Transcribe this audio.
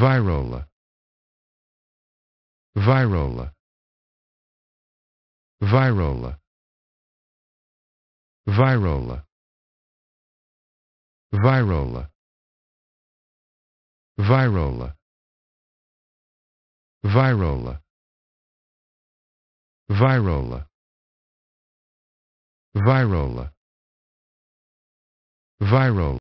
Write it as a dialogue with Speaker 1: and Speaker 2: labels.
Speaker 1: viral viral viral viral viral viral viral viral viral viral